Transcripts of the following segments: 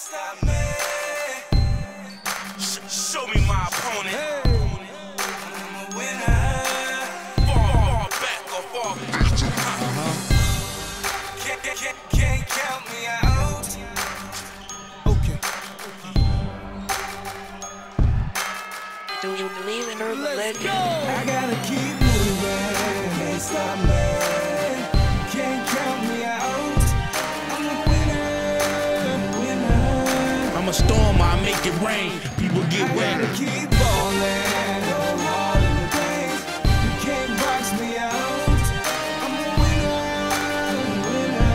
stop me. Sh- show me my opponent. I'm a winner. Far, far back or far. Can't, can't, can't count me out. Okay. Do you believe in urban legend? I gotta keep moving. Can't stop me. A storm, I make it rain. People get I wet. keep ballin', go hard in the paint. You can't box me out. I'm a winner, winner.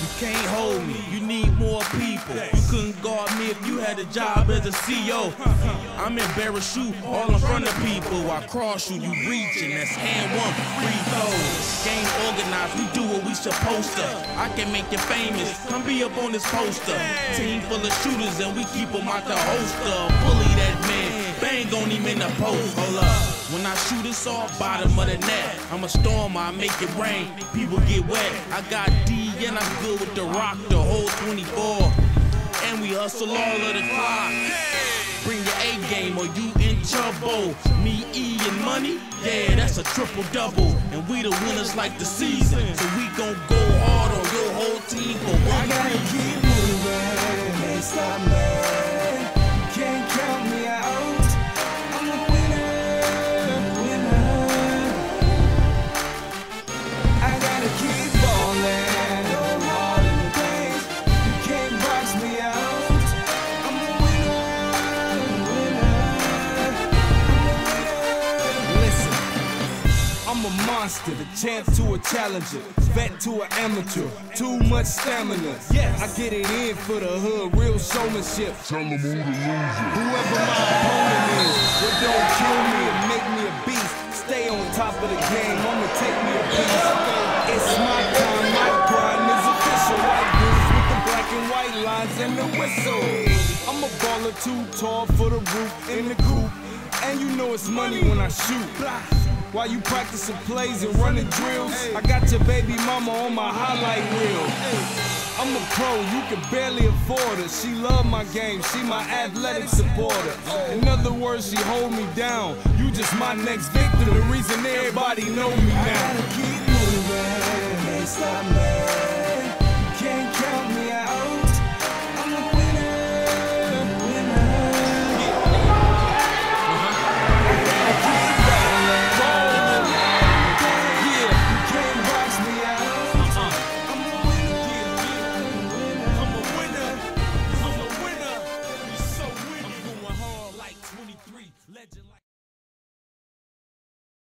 You can't hold me. You need more people. You couldn't guard me if you had a job as a CEO. I'm in shoe all in front of people. I cross you, you reaching. That's hand one, free throws. Game organized, we do we supposed to. I can make you famous. Come be up on this poster. Team full of shooters and we keep them out the holster. Bully that man, bang on him in the post. Hold up. When I shoot, it's all bottom of the net. I'm a storm, I make it rain. People get wet. I got D and I'm good with the rock, the whole 24. And we hustle all of the clock. Game or you in trouble. Me, E, and money, yeah, that's a triple double. And we the winners like the season. So we gon' go hard on your whole team for I gotta keep moving, monster, the champ to a challenger, vet to an amateur, too much stamina. Yes, I get it in for the hood, real showmanship. Tell them who the loser. Whoever my opponent is, what don't kill me and make me a beast. Stay on top of the game, I'ma take me a piece. It's my time, my grind is official. White dudes with the black and white lines and the whistle. I'm a baller too tall for the roof in the coop. And you know it's money when I shoot. While you practicing plays and running drills, I got your baby mama on my highlight reel. I'm a pro, you can barely afford her. She love my game, she my athletic supporter. In other words, she hold me down. You just my next victim, the reason everybody know me now.